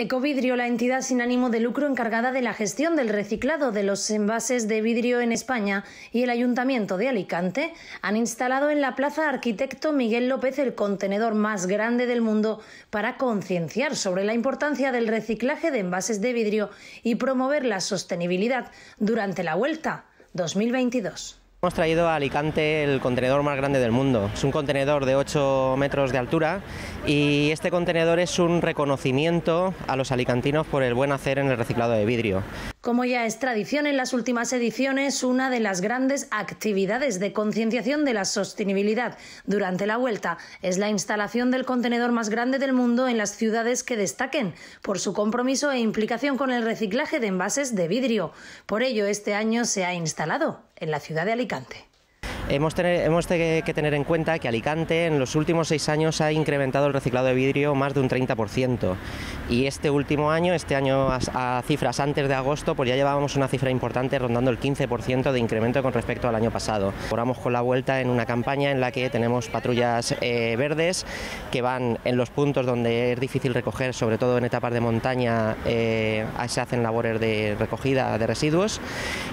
Ecovidrio, la entidad sin ánimo de lucro encargada de la gestión del reciclado de los envases de vidrio en España, y el Ayuntamiento de Alicante han instalado en la Plaza Arquitecto Miguel López el contenedor más grande del mundo para concienciar sobre la importancia del reciclaje de envases de vidrio y promover la sostenibilidad durante la Vuelta 2022. Hemos traído a Alicante el contenedor más grande del mundo. Es un contenedor de 8 metros de altura y este contenedor es un reconocimiento a los alicantinos por el buen hacer en el reciclado de vidrio. Como ya es tradición en las últimas ediciones, una de las grandes actividades de concienciación de la sostenibilidad durante la vuelta es la instalación del contenedor más grande del mundo en las ciudades que destaquen por su compromiso e implicación con el reciclaje de envases de vidrio. Por ello, este año se ha instalado en la ciudad de Alicante. Hemos, que tener en cuenta que Alicante en los últimos seis años ha incrementado el reciclado de vidrio más de un 30% y este último año, este año a, cifras antes de agosto, pues ya llevábamos una cifra importante rondando el 15% de incremento con respecto al año pasado. Oramos con la vuelta en una campaña en la que tenemos patrullas eh, verdes que van en los puntos donde es difícil recoger, sobre todo en etapas de montaña, eh, se hacen labores de recogida de residuos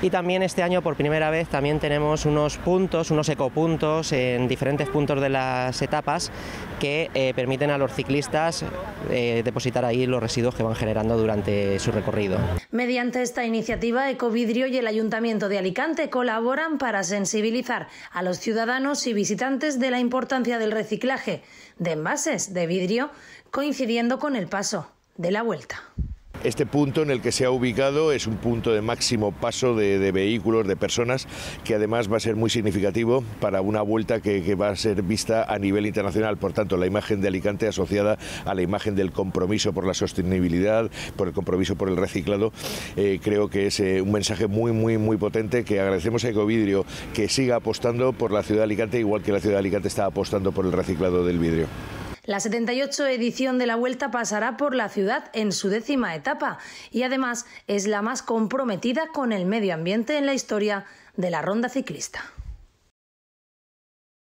y también este año por primera vez también tenemos unos puntos unos ecopuntos en diferentes puntos de las etapas que eh, permiten a los ciclistas eh, depositar ahí los residuos que van generando durante su recorrido. Mediante esta iniciativa, Ecovidrio y el Ayuntamiento de Alicante colaboran para sensibilizar a los ciudadanos y visitantes de la importancia del reciclaje de envases de vidrio, coincidiendo con el paso de la vuelta. Este punto en el que se ha ubicado es un punto de máximo paso de, vehículos, de personas, que además va a ser muy significativo para una vuelta que, va a ser vista a nivel internacional. Por tanto, la imagen de Alicante asociada a la imagen del compromiso por la sostenibilidad, por el compromiso por el reciclado, eh, creo que es eh, un mensaje muy, muy, muy potente que agradecemos a Ecovidrio que siga apostando por la ciudad de Alicante, igual que la ciudad de Alicante está apostando por el reciclado del vidrio. La 78 edición de la Vuelta pasará por la ciudad en su décima etapa y además es la más comprometida con el medio ambiente en la historia de la ronda ciclista.